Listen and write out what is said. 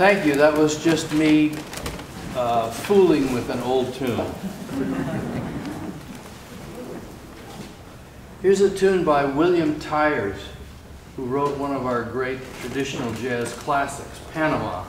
Thank you. That was just me uh, fooling with an old tune. Here's a tune by William Tyers, who wrote one of our great traditional jazz classics, Panama.